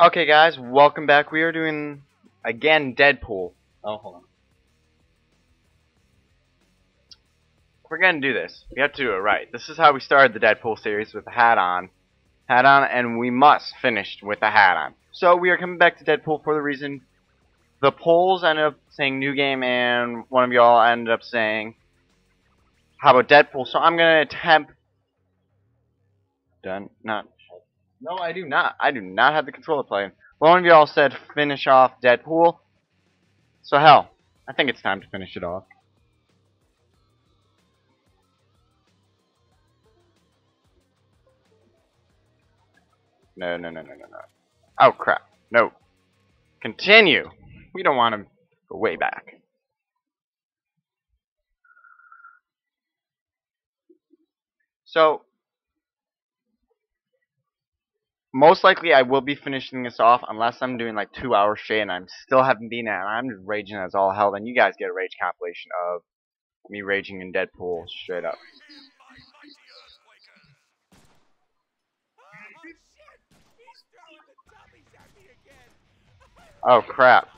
Okay, guys, welcome back. We are doing again Deadpool. Oh, hold on. We're gonna do this. We have to do it right. This is how we started the Deadpool series with a hat on, hat on, and we must finish with a hat on. So we are coming back to Deadpool for the reason the polls ended up saying new game, and one of y'all ended up saying how about Deadpool. So I'm gonna attempt. Done. Not no, I do not. I do not have the controller playing. Well, one of y'all said finish off Deadpool. So hell, I think it's time to finish it off. No, no, no, no, no, no. Oh crap. No. Continue. We don't want to go way back. So, most likely I will be finishing this off unless I'm doing like two hours straight and I'm still haven't been at and I'm just raging as all hell. Then you guys get a rage compilation of me raging in Deadpool straight up. Oh crap.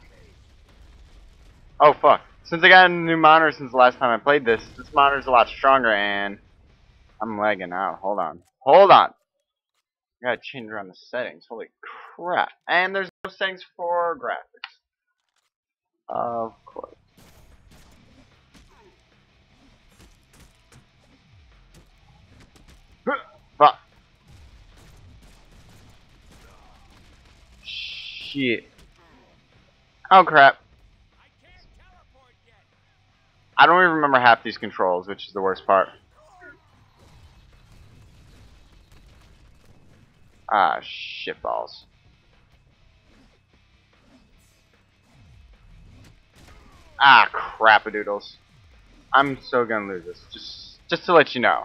Oh fuck. Since I got a new monitor since the last time I played this, this monitor's a lot stronger and I'm lagging out. Hold on. Hold on. I gotta change around the settings. Holy crap. And there's no settings for graphics. Of course. Fuck. Shit. Oh crap. I don't even remember half these controls, which is the worst part. Ah, shitballs. Ah, crap doodles. I'm so gonna lose this. Just, just to let you know.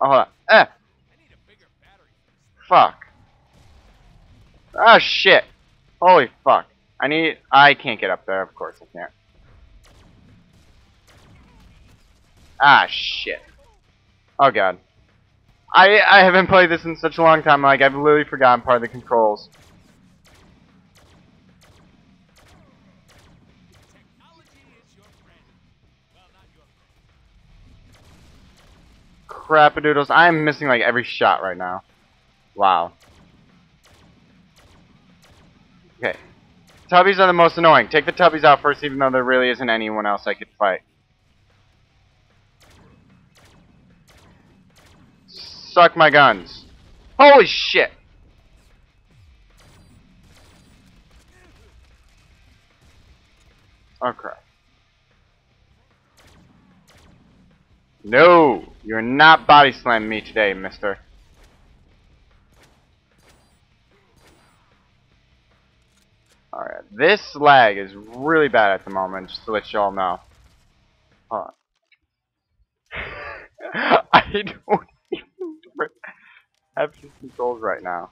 Oh, hold on. Eh! Fuck. Ah, shit. Holy fuck. I need, I can't get up there. Of course I can't. Ah, shit. Oh god. I I haven't played this in such a long time. Like I've literally forgotten part of the controls. Crapadoodles. I am missing like every shot right now. Wow. Okay. Tubbies are the most annoying. Take the Tubbies out first even though there really isn't anyone else I could fight. Suck my guns. Holy shit! Oh crap. No! You're not body slamming me today, mister. Alright, this lag is really bad at the moment, just to let y'all know. Hold on. I don't have his controls right now.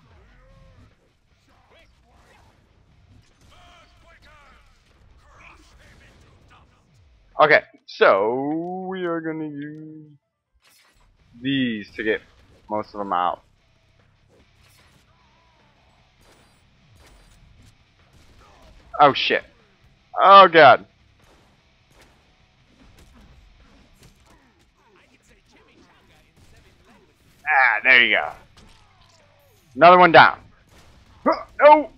Okay, so we are gonna use these to get most of them out. Oh shit. Oh god. Ah, there you go. Another one down. No!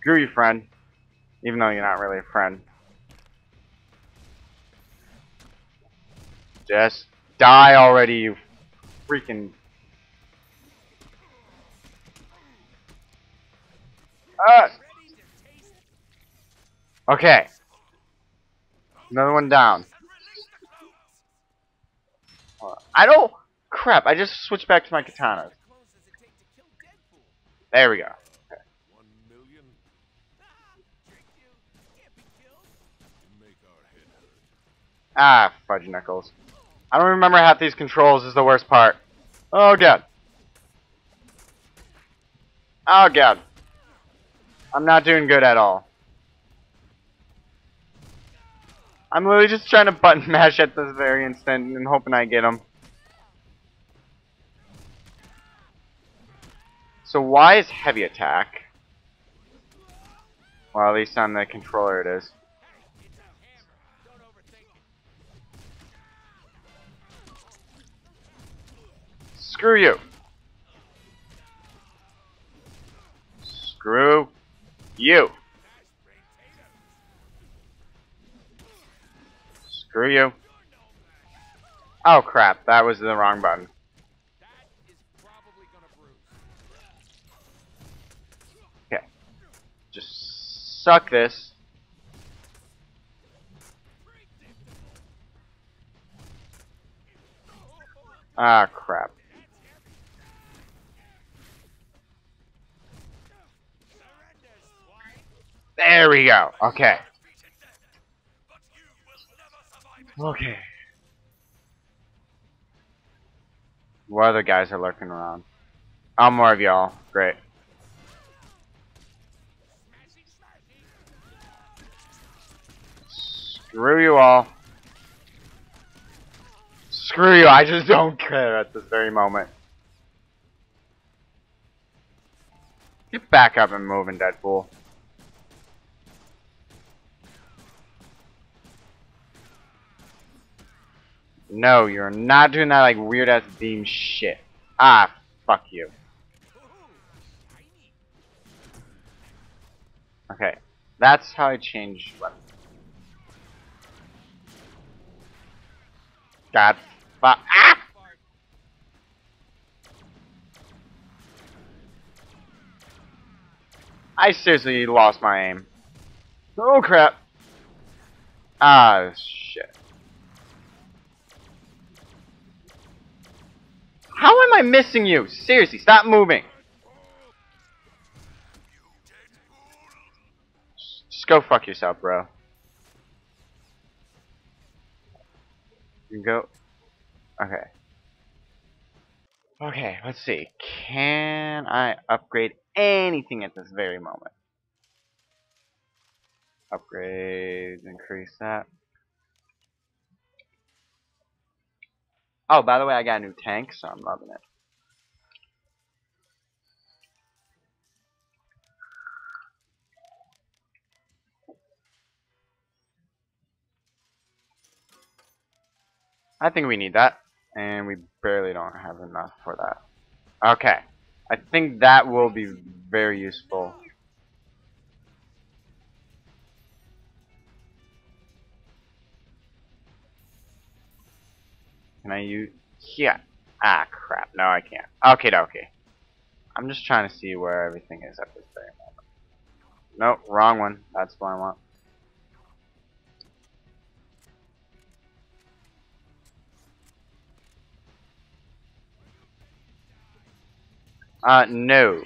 Screw you, friend. Even though you're not really a friend. Just die already, you freaking... Uh. Okay. Another one down. I don't... Crap, I just switched back to my katanas. There we go. Ah, fudge knuckles. I don't remember how these controls is the worst part. Oh god. Oh god. I'm not doing good at all. I'm literally just trying to button mash at this very instant and hoping I get him. So why is heavy attack? Well, at least on the controller it is. Screw you. Screw you. Screw you. Oh crap, that was the wrong button. Okay. Just suck this. Ah crap. There we go. Okay. Okay. What other guys are lurking around? Oh, more of y'all. Great. Screw you all. Screw you, I just don't care at this very moment. Get back up and moving, Deadpool. No, you're not doing that like weird ass beam shit. Ah, fuck you. Okay, that's how I change weapon. God, fuck. Ah! I seriously lost my aim. Oh crap. Ah, shit. How am I missing you? Seriously, stop moving. Just go fuck yourself, bro. You go. Okay. Okay, let's see. Can I upgrade anything at this very moment? Upgrades, increase that. Oh, by the way, I got a new tank, so I'm loving it. I think we need that, and we barely don't have enough for that. Okay, I think that will be very useful. Can I use... Yeah. Ah, crap. No, I can't. Okay, okay. I'm just trying to see where everything is at this very moment. Nope, wrong one. That's what I want. Uh, no.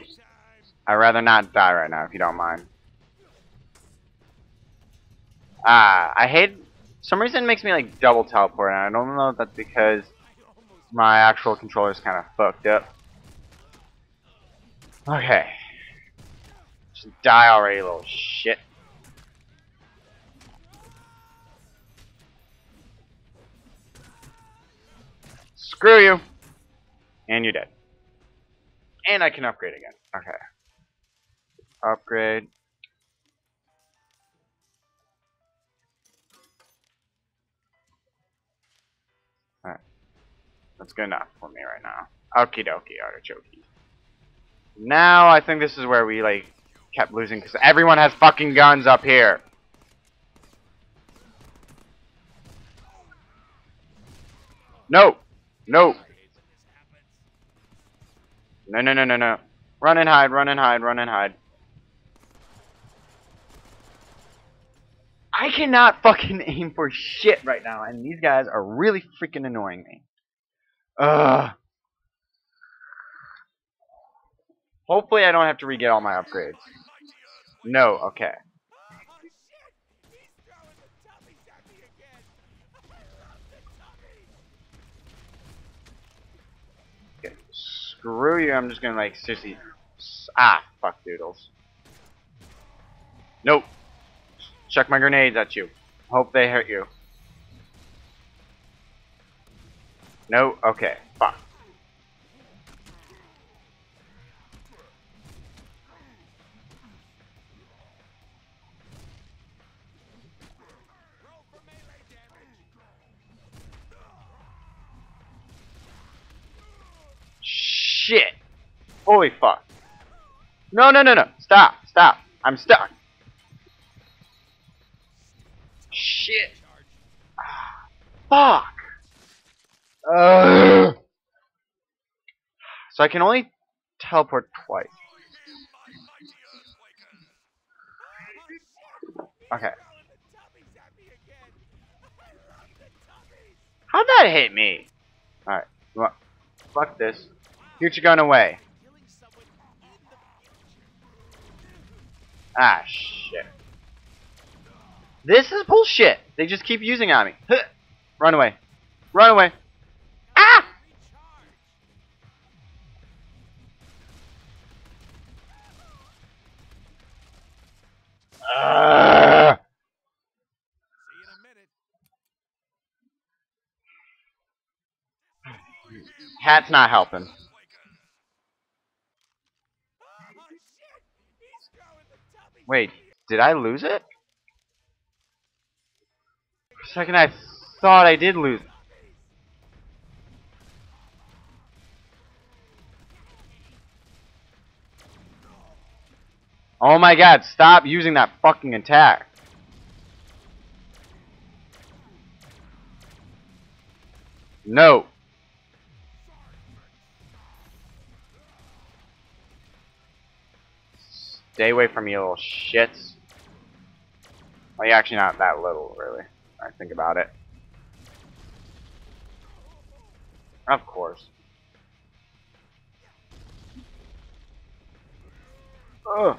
I'd rather not die right now, if you don't mind. Ah, I hate some reason it makes me like double teleport, and I don't know if that's because my actual controller is kind of fucked up. Okay. Just die already, little shit. Screw you. And you're dead. And I can upgrade again. Okay. Upgrade. Alright. That's good enough for me right now. Okie dokie, artichoke. Now I think this is where we like kept losing because everyone has fucking guns up here. No! No! No, no, no, no, no. Run and hide, run and hide, run and hide. I cannot fucking aim for shit right now, and these guys are really freaking annoying me. Ugh. Hopefully I don't have to re-get all my upgrades. No, okay. okay. Screw you, I'm just gonna like seriously Ah, fuck doodles. Nope. Chuck my grenades at you. Hope they hurt you. No? Okay, shit! Holy fuck. No, no, no, no. Stop, stop. I'm stuck. Shit. fuck. Uh. So I can only teleport twice. Okay. How'd that hit me? Alright. Fuck this. Future gun away. Ah, shit. This is bullshit. They just keep using on me. Run away. Run away. Ah! Uh. Hat's not helping. Wait, did I lose it? For a second I thought I did lose Oh my god, stop using that fucking attack. No. Stay away from me, little shits. Well, you're actually not that little, really. I think about it. Of course. Ugh.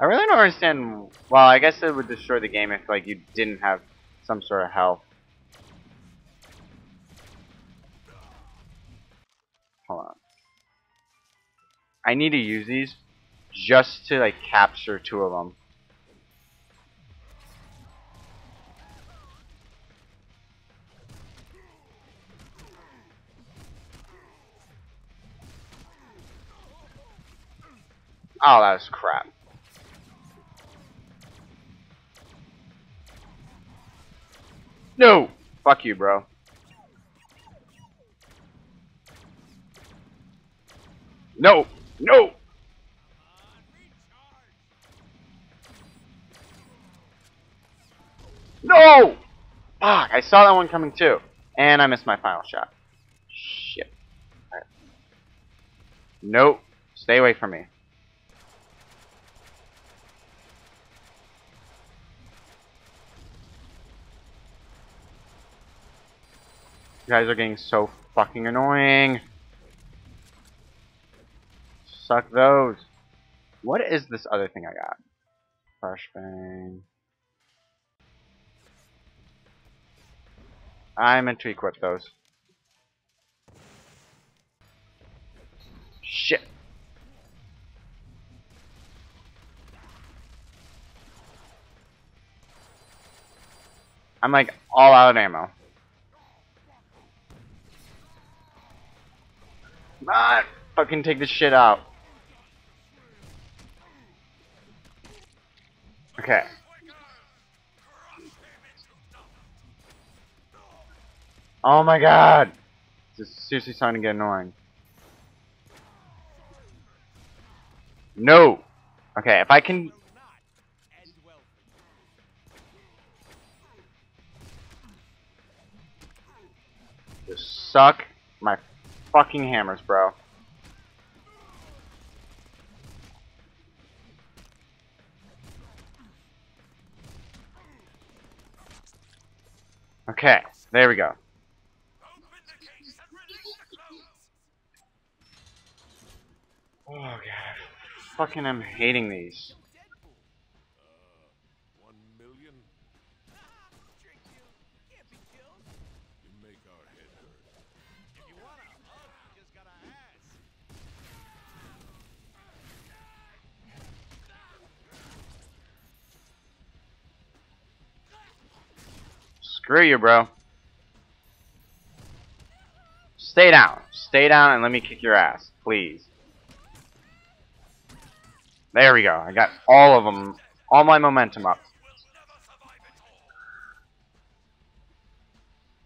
I really don't understand. Well, I guess it would destroy the game if like you didn't have some sort of health. I need to use these just to like capture two of them. Oh, that was crap. No! Fuck you, bro. No! No! No! Fuck, I saw that one coming too. And I missed my final shot. Shit. Right. Nope. Stay away from me. You guys are getting so fucking annoying. Suck those. What is this other thing I got? Flashbang. I meant to equip those. Shit. I'm like all out of ammo. On! Fucking take this shit out. Okay. Oh my god! This is seriously starting to get annoying. No! Okay, if I can... Just suck my fucking hammers, bro. Okay, there we go. Oh god, fucking I'm hating these. Screw you, bro. Stay down. Stay down and let me kick your ass, please. There we go. I got all of them, all my momentum up.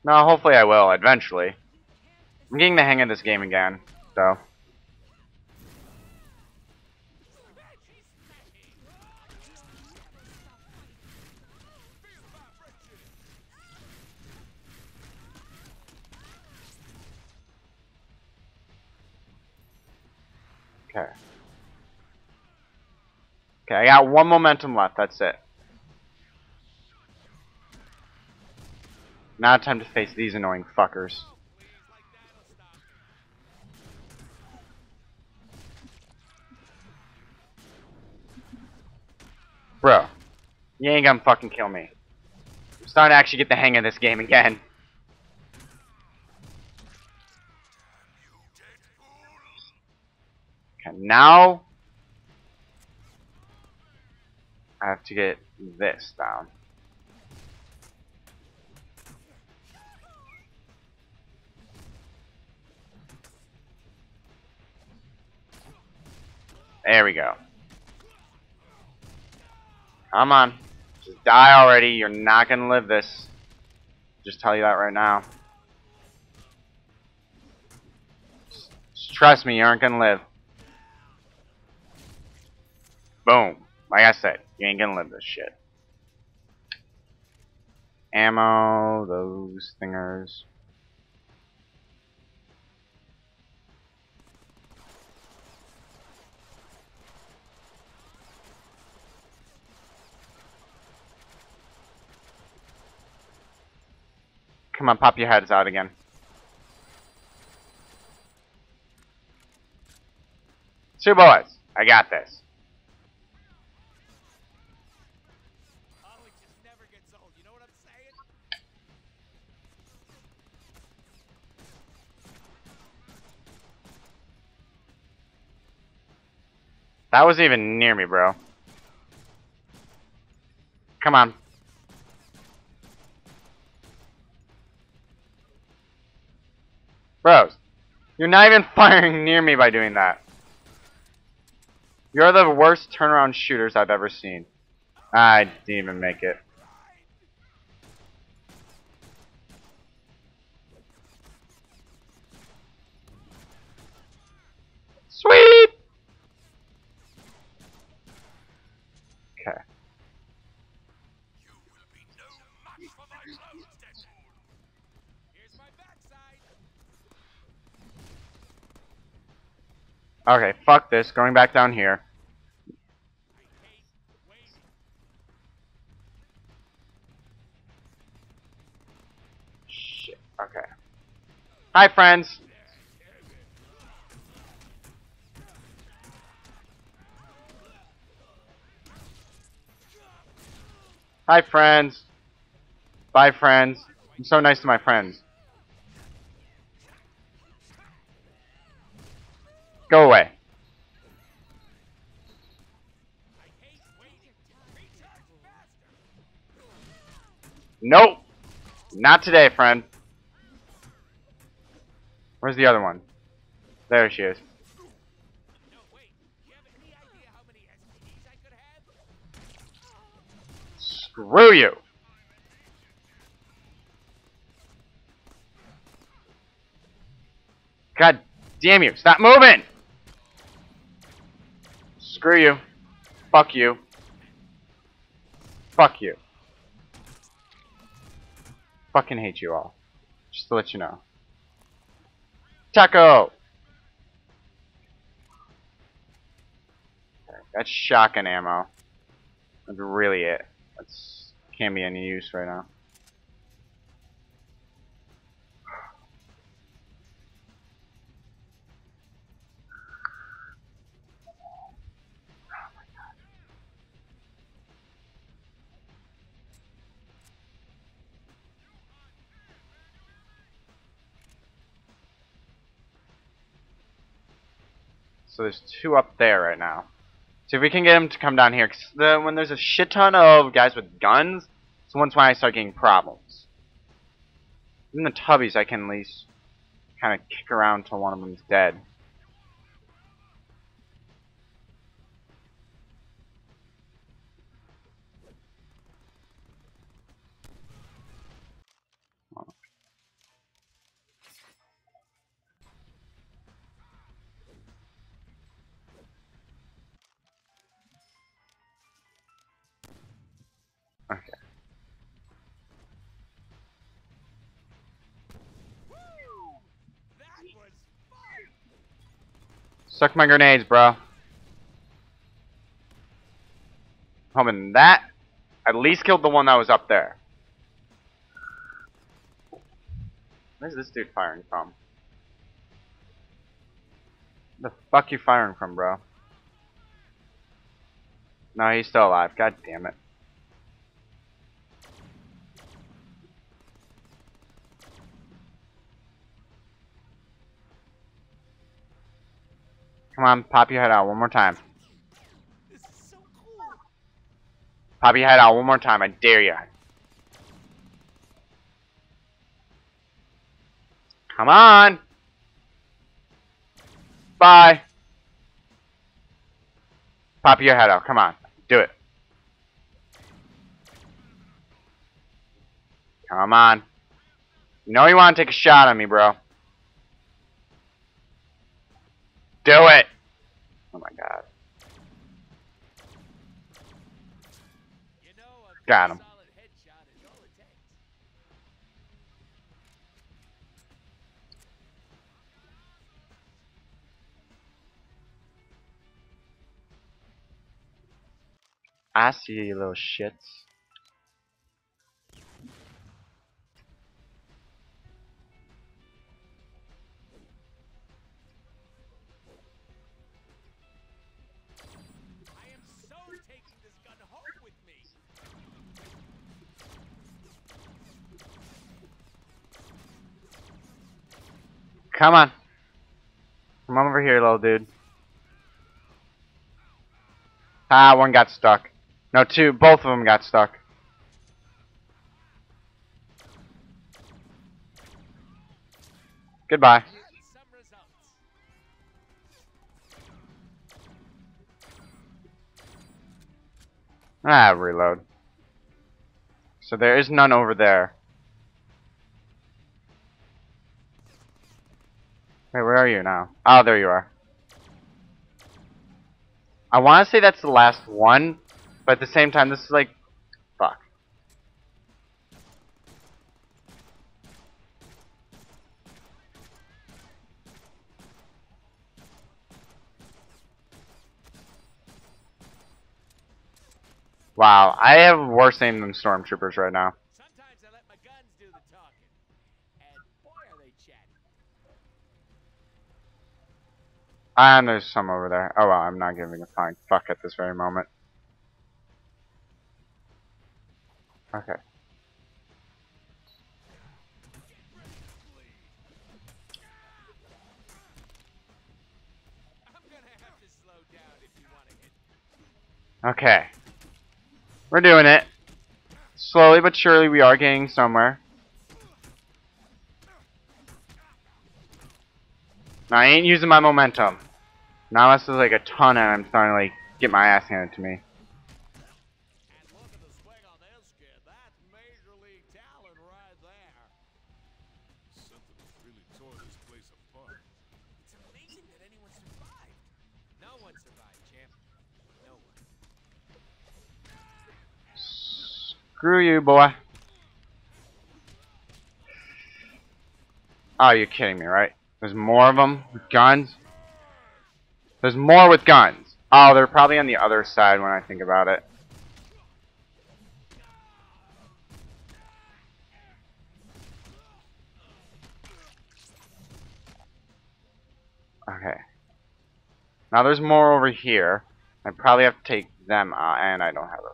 No, hopefully I will, eventually. I'm getting the hang of this game again, so. Okay, I got one momentum left, that's it. Now time to face these annoying fuckers. Bro, you ain't gonna fucking kill me. I'm starting to actually get the hang of this game again. Okay, now I have to get this down. There we go. Come on. Just die already. You're not gonna live this. Just tell you that right now. Just trust me, you aren't gonna live. Boom. Like I said, you ain't gonna live this shit. Ammo, those thingers. Come on, pop your heads out again. Two boys. I got this. That wasn't even near me, bro. Come on. Bros, you're not even firing near me by doing that. You're the worst turnaround shooters I've ever seen. Ah, I didn't even make it. Okay, fuck this. Going back down here. Shit. Okay. Hi, friends. Hi, friends. Bye, friends. I'm so nice to my friends. Go away. Nope. Not today, friend. Where's the other one? There she is. Screw you. God damn you. Stop moving. Screw you. Fuck you. Fuck you. Fucking hate you all. Just to let you know. Taco! That's shotgun ammo. That's really it. That's can't be any use right now. So there's two up there right now. See if we can get him to come down here. Cause the, when there's a shit ton of guys with guns, so once when I start getting problems. In the tubbies, I can at least kind of kick around till one of them's dead. Suck my grenades, bro. Hoping that at least killed the one that was up there. Where's this dude firing from? The fuck you firing from, bro? No, he's still alive. God damn it. Come on, pop your head out one more time. So cool. Pop your head out one more time. I dare you. Come on. Bye. Pop your head out. Come on. Do it. Come on. You know you want to take a shot at me, bro. Do it. Oh my god. Got him. I see you little shits. Come on. Come over here, little dude. Ah, one got stuck. No, two. Both of them got stuck. Goodbye. Ah, reload. So there is none over there. Are you now? Oh, there you are. I want to say that's the last one, but at the same time, this is like, fuck. Wow, I have a worse name than stormtroopers right now. And there's some over there. Oh well, I'm not giving a flying fuck at this very moment. Okay. Okay. We're doing it. Slowly but surely we are getting somewhere. I ain't using my momentum. Now this is like a ton and I'm starting to like get my ass handed to me. Screw you, boy. Oh, you're kidding me, right? There's more of them with guns? There's more with guns. Oh, they're probably on the other side when I think about it. Okay. Now there's more over here. I probably have to take them out, and I don't have those.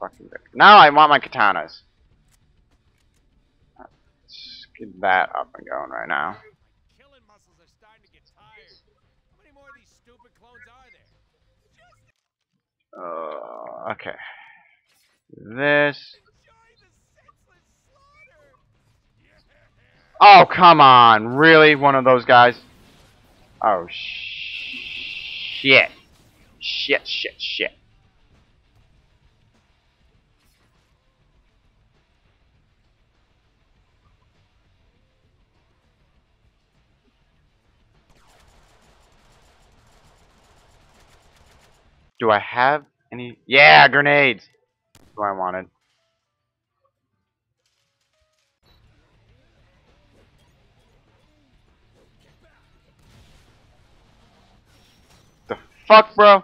Fucking good. Now I want my katanas. Let's get that up and going right now. My killing muscles are starting to get tired. How many more of these stupid clones are there? Uh, okay. This. Oh, come on. Really? One of those guys? Oh, shit. Shit, shit, shit. Do I have any? Yeah, grenades. That's what I wanted. The fuck, bro?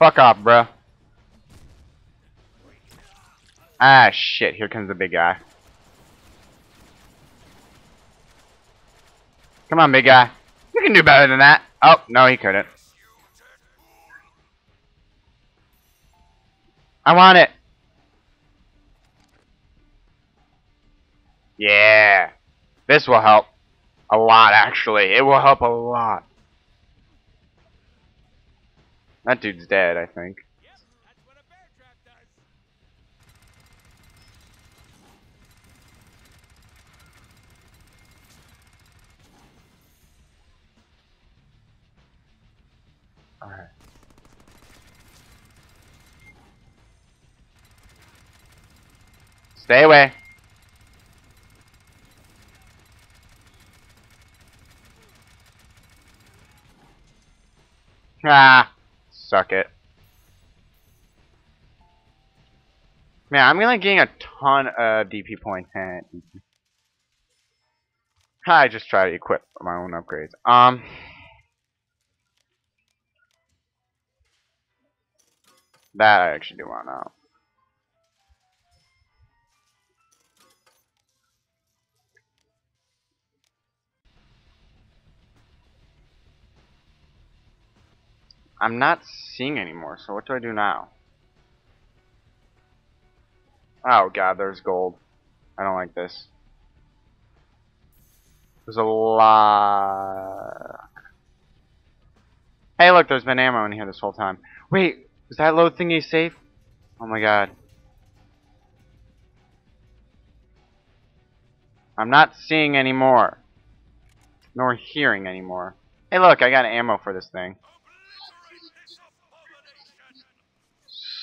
Fuck off, bro. Ah, shit. Here comes the big guy. Come on, big guy. You can do better than that. Oh, no, he couldn't. I want it. Yeah. This will help. A lot, actually. It will help a lot. That dude's dead, I think. Yep, that's what a bear trap does. Alright. Stay away. Ah, suck it. Man, I'm gonna gain a ton of DP points I just try to equip my own upgrades. Um. That I actually do want to I'm not seeing anymore, so what do I do now? Oh god, there's gold. I don't like this. There's a lot. Hey, look, there's been ammo in here this whole time. Wait, is that load thingy safe? Oh my god. I'm not seeing anymore. Nor hearing anymore. Hey look, I got ammo for this thing. Sweet. What? It's more? Sweet mama! It's an orgy of destruction and chaos! Wow! Wish I had a third hand for my other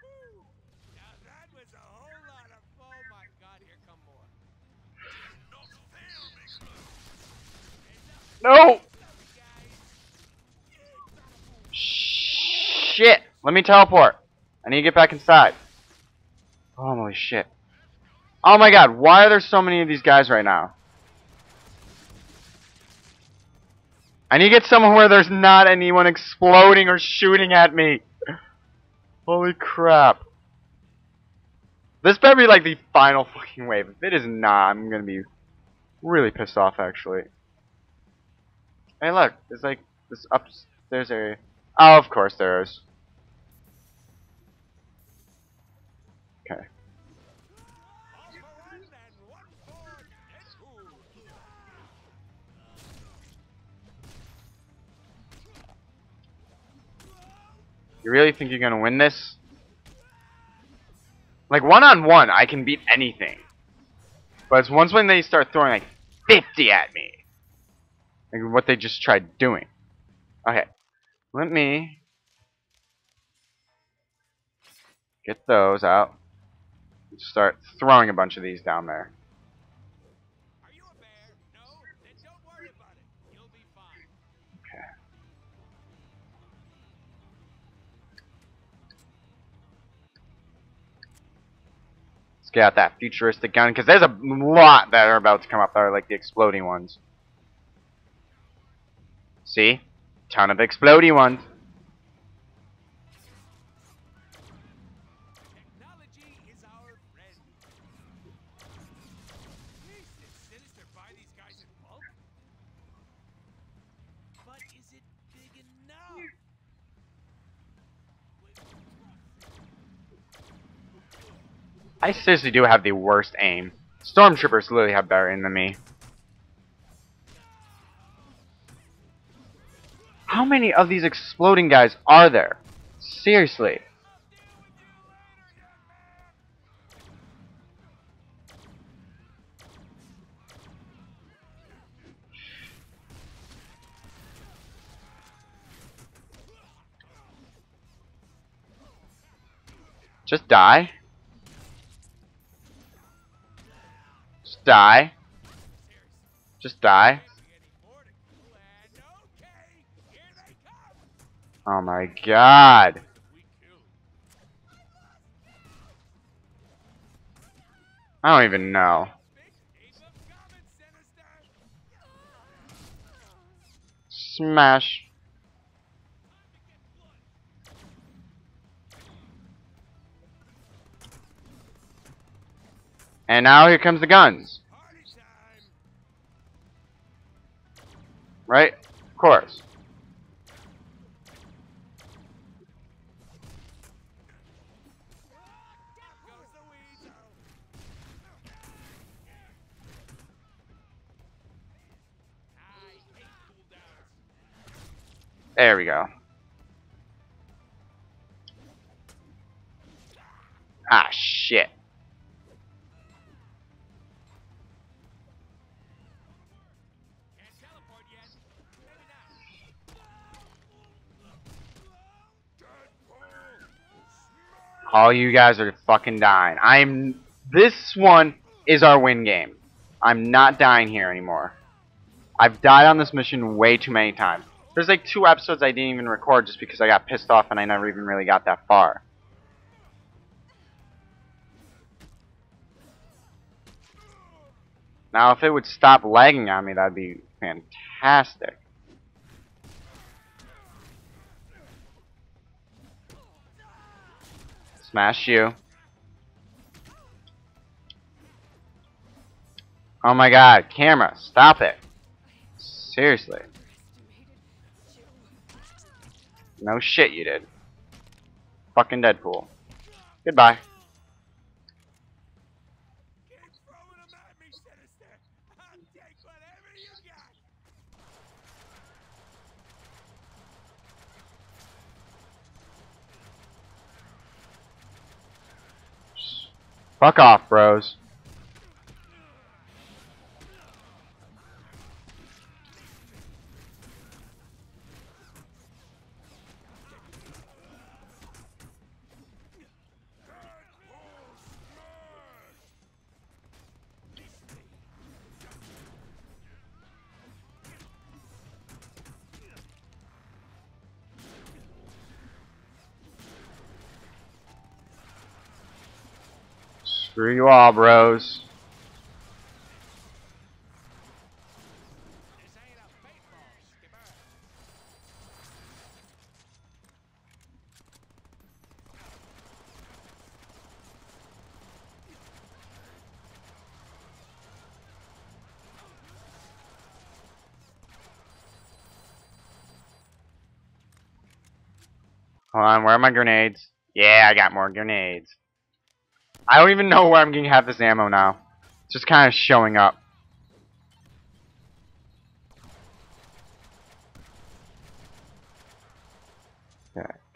No! Shit! Let me teleport. I need to get back inside. Holy shit. Oh my god, why are there so many of these guys right now? I need to get somewhere where there's not anyone exploding or shooting at me. Holy crap. This better be like the final fucking wave. If it is not, I'm gonna be really pissed off actually. Hey look, there's like this upstairs area. Oh, of course there is. Okay. You really think you're gonna win this? Like one on one, I can beat anything. But it's once when they start throwing like 50 at me. Like what they just tried doing. Okay. Let me get those out. Start throwing a bunch of these down there. Are you a bear? No? Then don't worry about it. You'll be fine. Okay. Let's get out that futuristic gun, because there's a lot that are about to come up that are like the exploding ones. See? Ton of exploding ones. Technology is our friend. Jeez, did Sinister buy these guys in bulk? But is it big enough? I seriously do have the worst aim. Stormtroopers literally have better aim than me. How many of these exploding guys are there? Seriously. Just die. Just die. Just die. Oh my god. I don't even know. Smash. And now here comes the guns. Right? Of course. There we go. Ah, shit. All you guys are fucking dying. I'm. This one is our win game. I'm not dying here anymore. I've died on this mission way too many times. There's like two episodes I didn't even record just because I got pissed off and I never even really got that far. Now, if it would stop lagging on me, that'd be fantastic. Smash you. Oh my god, camera, stop it. Seriously. No shit you did. Fucking Deadpool. Goodbye. Fuck off, bros. Screw you all, bros. Hold on, where are my grenades? Yeah, I got more grenades. I don't even know where I'm getting half this ammo now. It's just kind of showing up.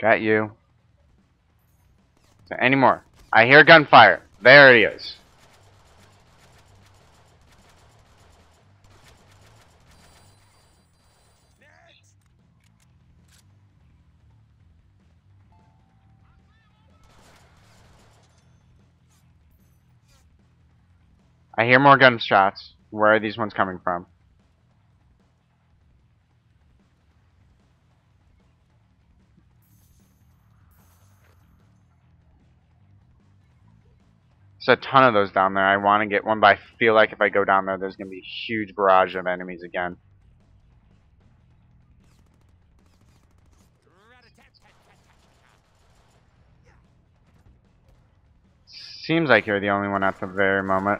Got you. Is there any more? I hear gunfire. There it is. I hear more gunshots. Where are these ones coming from? There's a ton of those down there. I want to get one, but I feel like if I go down there, there's going to be a huge barrage of enemies again. Seems like you're the only one at the very moment.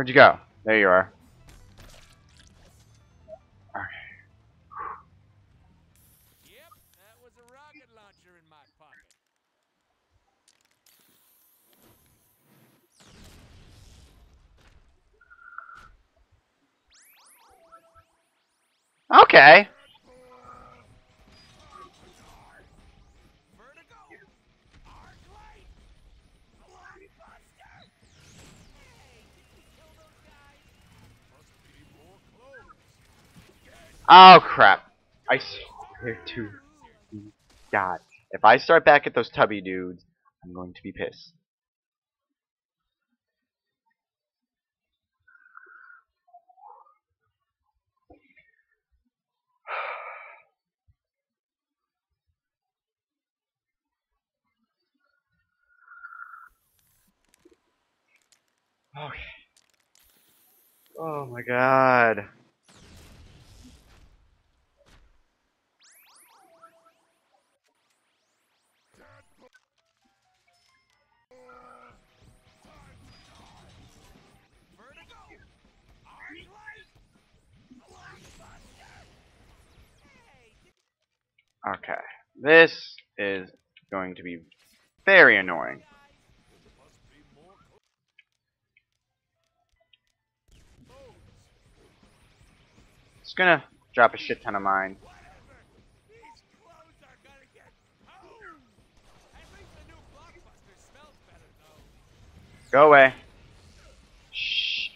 Where'd you go? There you are. Yep, Oh crap. I swear to God. If I start back at those tubby dudes, I'm going to be pissed. Okay. Oh my god. Drop a shit ton of mine. Go away. Shh.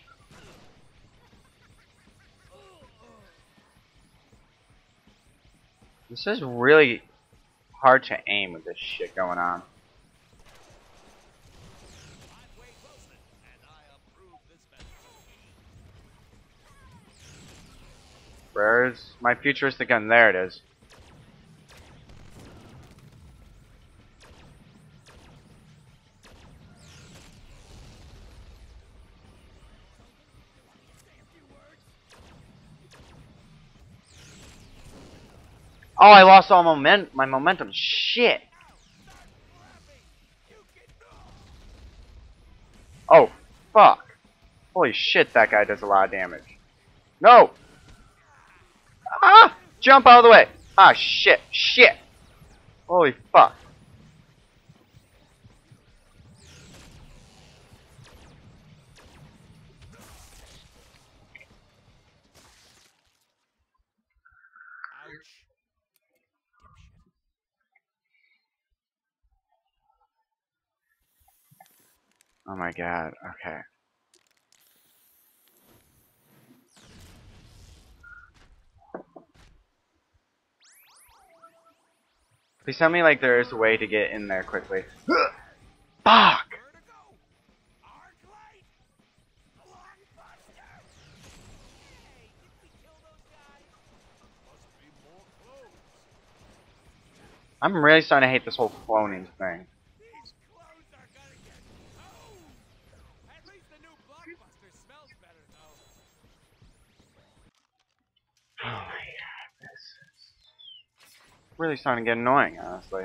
This is really hard to aim with this shit going on. Where's my futuristic gun? There it is. Oh, I lost all moment my momentum. Shit. Oh, fuck. Holy shit, that guy does a lot of damage. No! Ah! Jump out of the way! Ah, shit, shit! Holy fuck. Oh my god, okay. Please tell me like there is a way to get in there quickly. Fuck! I'm really starting to hate this whole cloning thing. Really starting to get annoying, honestly.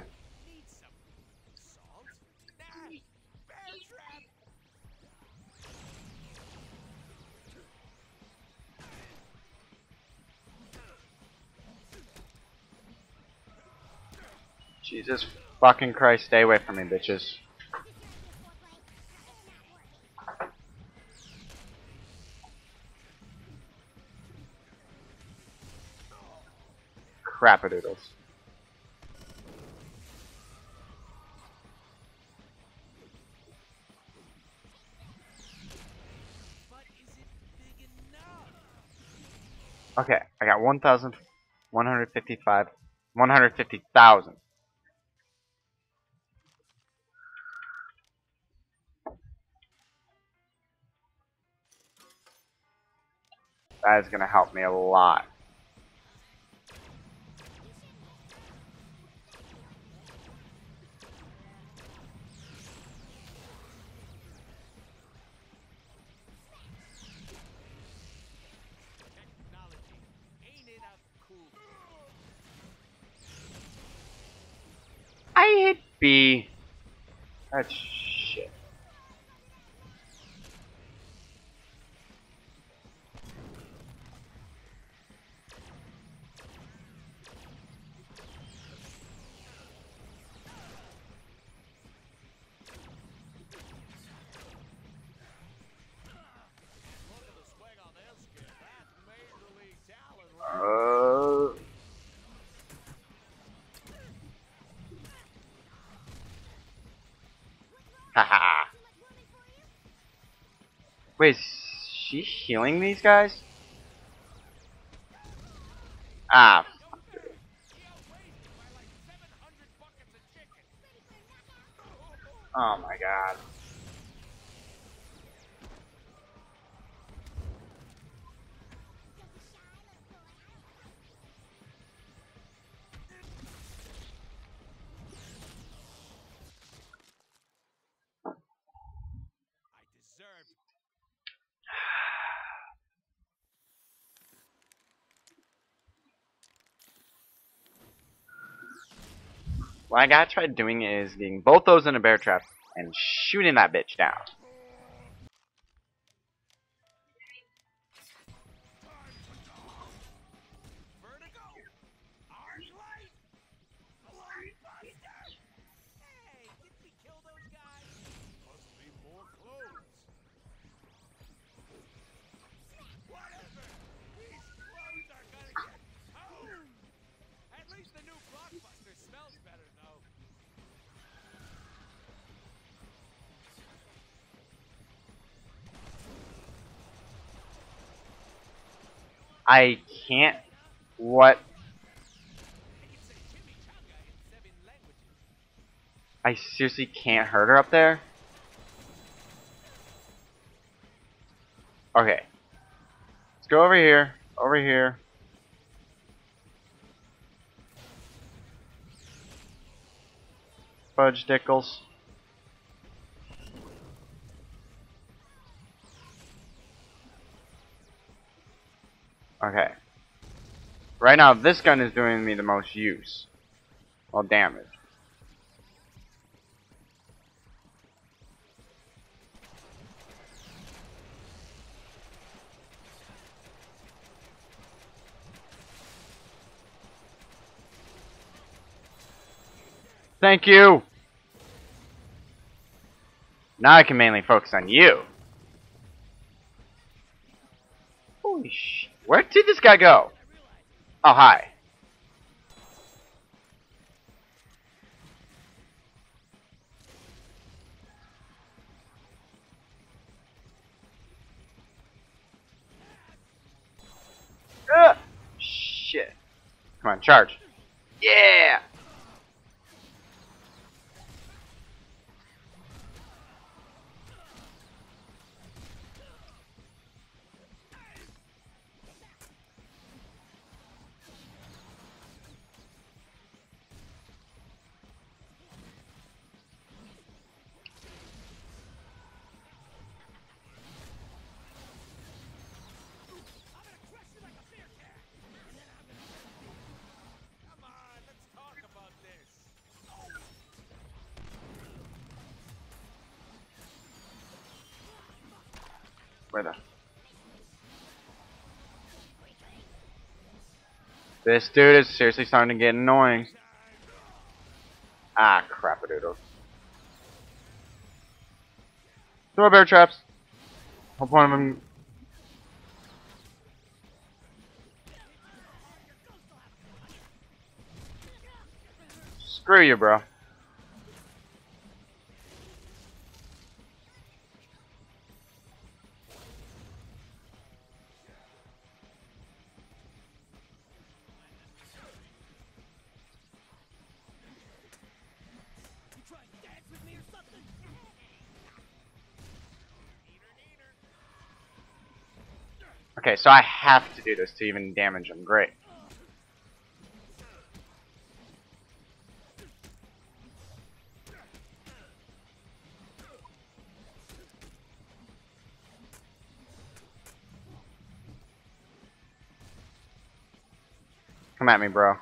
Jesus fucking Christ, stay away from me, bitches. Crapadoodles. But Okay, I got 1,155, 150,000. That is going to help me a lot. That's Wait, is she healing these guys? What I try doing is getting both those in a bear trap and shooting that bitch down. I can't. What? I seriously can't hurt her up there? Okay. Let's go over here. Over here. Fudge Dickles. Okay. Right now, this gun is doing me the most use. Well, damage. Thank you! Now I can mainly focus on you. Holy sh... Where did this guy go? Oh, hi. Ugh! Shit. Come on, charge. Yeah! Where the? This dude is seriously starting to get annoying. Ah, crapadoodles. Throw bear traps. Hope one of them. Screw you, bro. Okay, so I have to do this to even damage him. Great. Come at me, bro.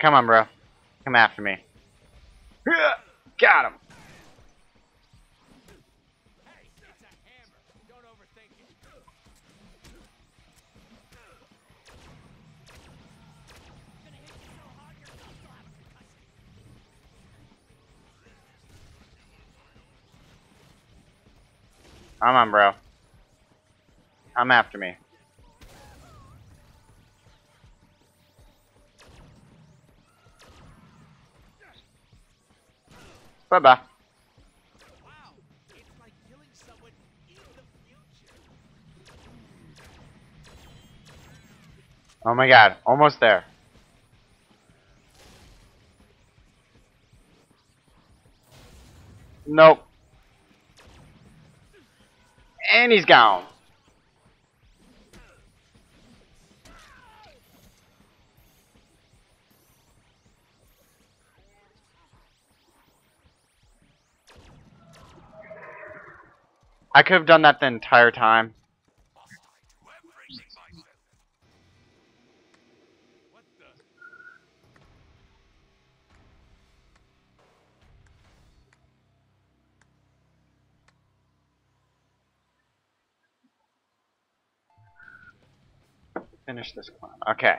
Come on, bro. Come after me. Got him. Hey, it's a hammer. Don't overthink it. Gonna hit you so hard your thumbs will have a concussion. Come on, bro. Come after me. The future. Oh my god, almost there. Nope. And he's gone. I could have done that the entire time. Finish this climb. Okay.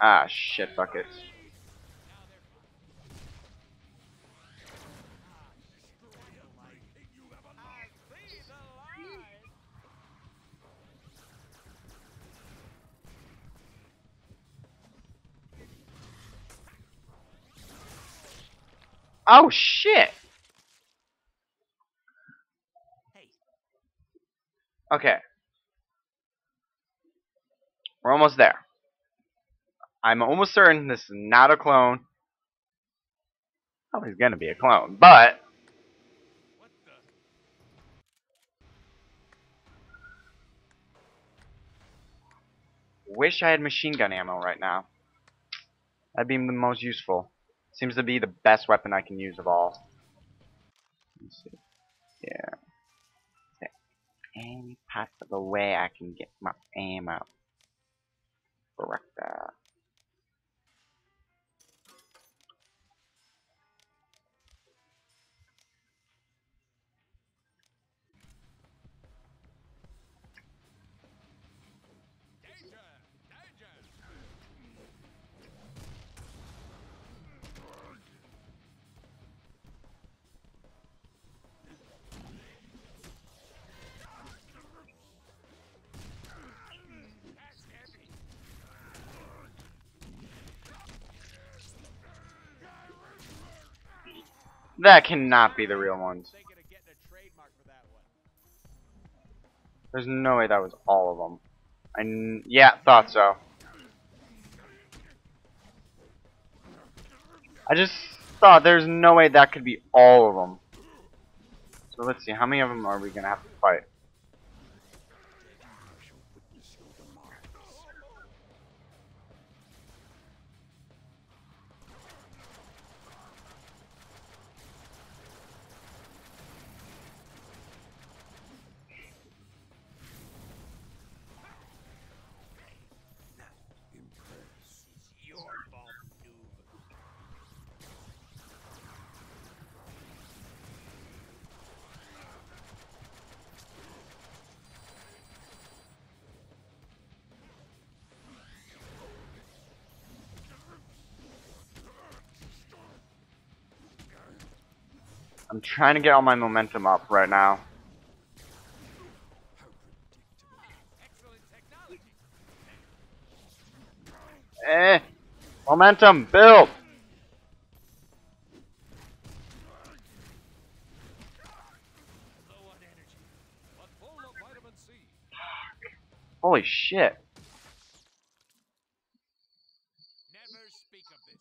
Ah, shit buckets. Oh shit! Okay. We're almost there. I'm almost certain this is not a clone. Oh, he's gonna be a clone, but wish I had machine gun ammo right now. That'd be the most useful. Seems to be the best weapon I can use of all. Yeah. Is there any possible way I can get my ammo? Correct that. That cannot be the real ones. There's no way that was all of them. I yeah, thought so. I just thought there's no way that could be all of them. So let's see, how many of them are we gonna have to fight? I'm trying to get all my momentum up right now. Eh, momentum, build. Holy on energy. But full of vitamin C. Holy shit. Never speak of this.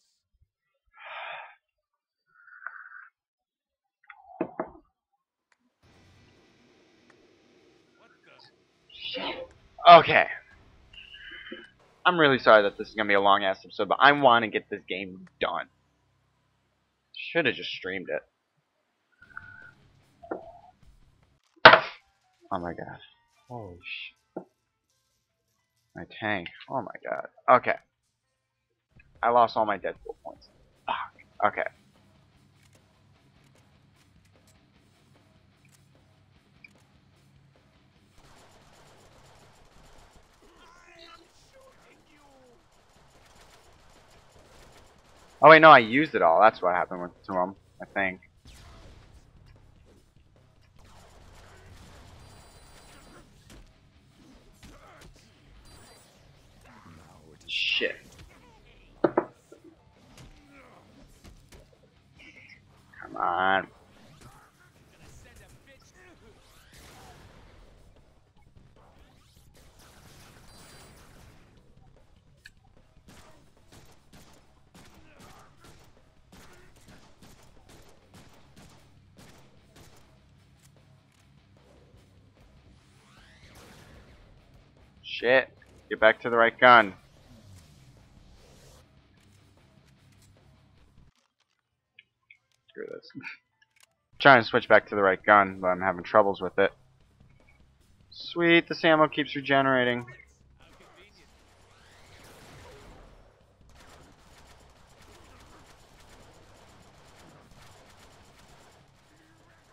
What the? Okay. I'm really sorry that this is gonna be a long ass episode, but I want to get this game done. Should have just streamed it. Oh my god. Holy sh. My tank. Oh my god. Okay. I lost all my Deadpool points. Fuck. Okay. Oh wait, no, I used it all. That's what happened with to him. I think. Get back to the right gun. Screw this. Trying to switch back to the right gun, but I'm having troubles with it. Sweet, this ammo keeps regenerating.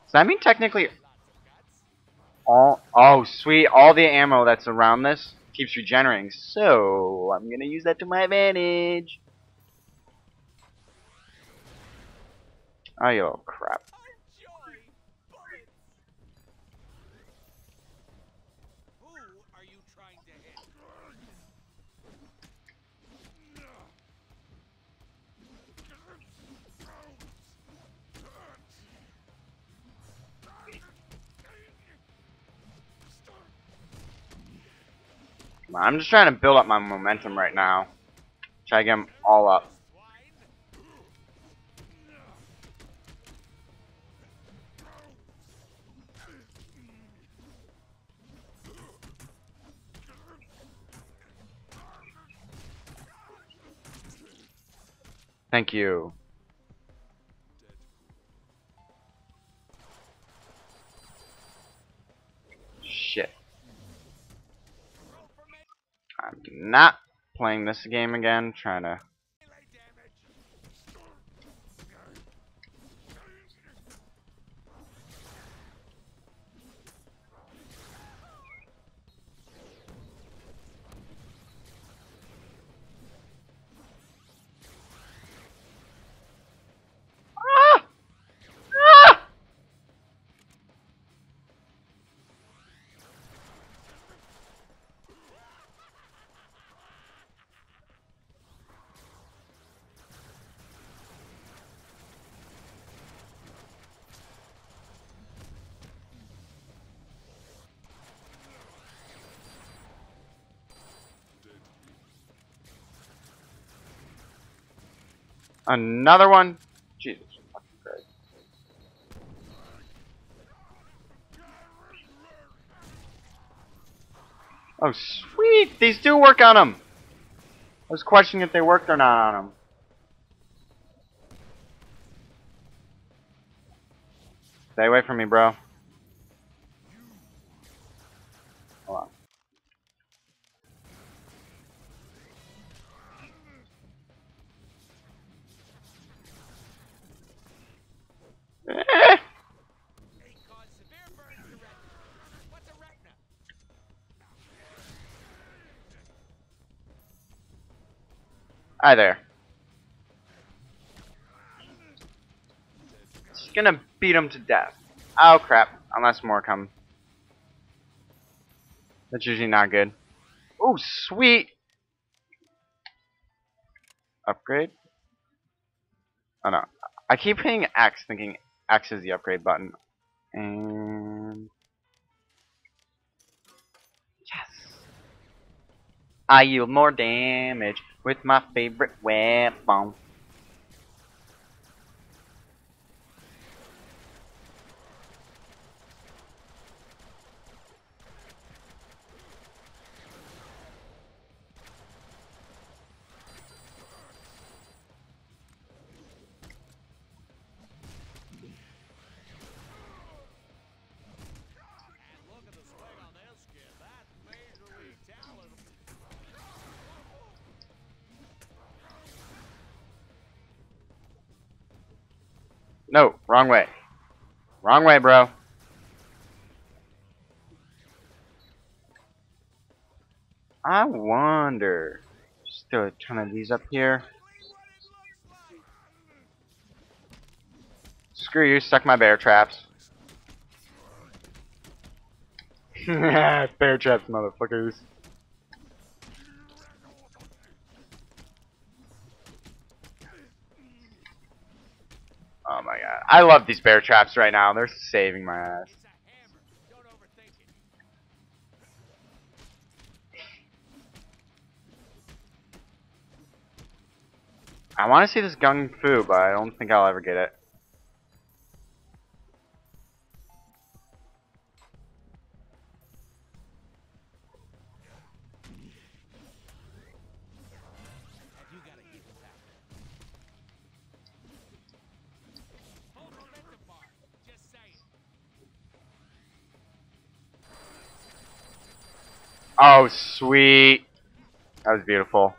Does that mean technically all oh sweet, all the ammo that's around this keeps regenerating, so I'm gonna use that to my advantage. Oh crap. I'm just trying to build up my momentum right now. Try to get them all up. Thank you. Playing this game again, trying to Another one? Jesus. Oh, sweet! These do work on them! I was questioning if they worked or not on them. Stay away from me, bro. Hi there. Just gonna beat him to death. Oh crap. Unless more come. That's usually not good. Oh, sweet! Upgrade? Oh no. I keep hitting X thinking X is the upgrade button. And... Yes! I yield more damage with my favorite weapon. Wrong way. Wrong way, bro. I wonder. Just throw a ton of these up here. Screw you, suck my bear traps. bear traps, motherfuckers. I love these bear traps right now. They're saving my ass. I want to see this Gung Fu, but I don't think I'll ever get it. Oh, sweet. That was beautiful.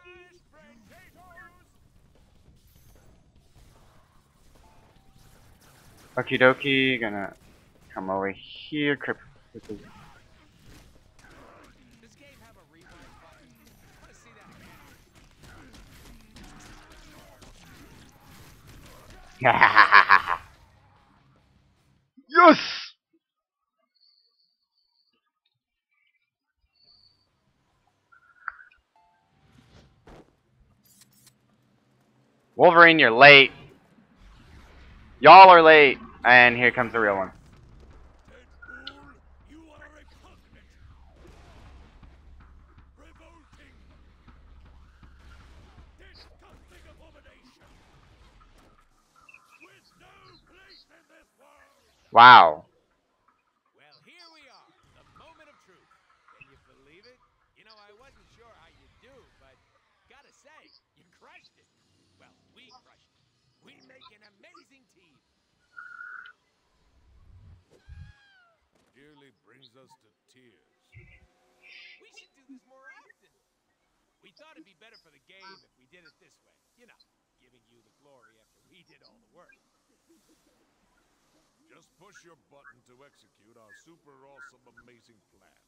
Okie dokie, gonna come over here, crip with the Does game have a rewind button? I want to see that again. yes! Wolverine, you're late. Y'all are late. And here comes the real one. Deadpool, you are repugnant. Revolting. Disgusting abomination. With no place in this world. Wow. Well, here we are, the moment of truth. Can you believe it? You know, I wasn't sure how you'd do, but gotta say, you crushed it. Well, we crushed it. We make an amazing team. Nearly brings us to tears. We should do this more often. We thought it'd be better for the game if we did it this way. You know, giving you the glory after we did all the work. Just push your button to execute our super awesome amazing plan.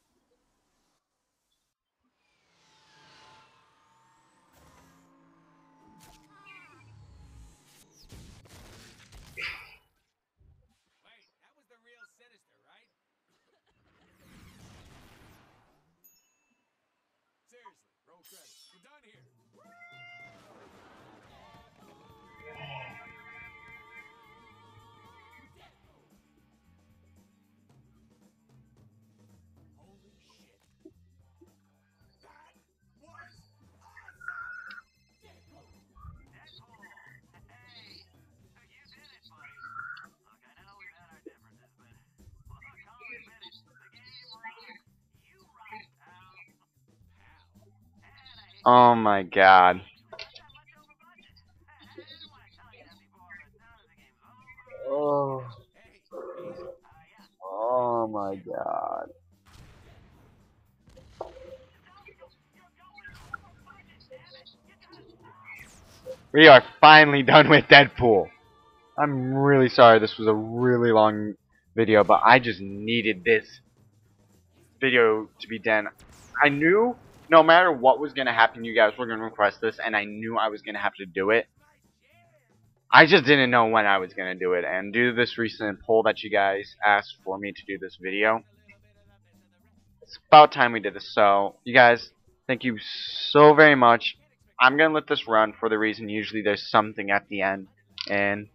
Over my god. it. You gotta stop. We are finally done with Deadpool. I'm really sorry this was a really long video, but I just needed this video to be done. I knew no matter what was going to happen, you guys were going to request this, and I knew I was going to have to do it. I just didn't know when I was going to do it, and due to this recent poll that you guys asked for me to do this video, it's about time we did this. So, you guys, thank you so very much. I'm gonna let this run for the reason usually there's something at the end and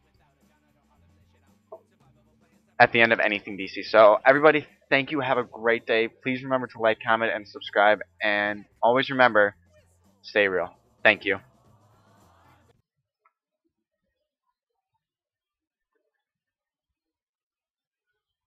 at the end of anything DC. So everybody, thank you. Have a great day. Please remember to like, comment, and subscribe. And always remember, stay real. Thank you.